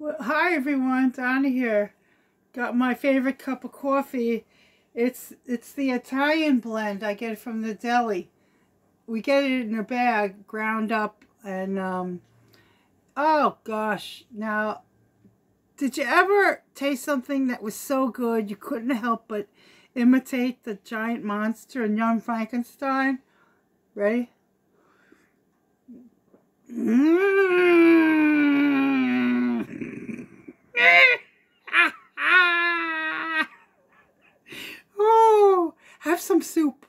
Well, hi everyone, Donna here. Got my favorite cup of coffee. It's it's the Italian blend. I get it from the deli. We get it in a bag, ground up, and um, oh gosh. Now, did you ever taste something that was so good you couldn't help but imitate the giant monster in Young Frankenstein? Ready? Mmm. Ah, ah. oh, have some soup.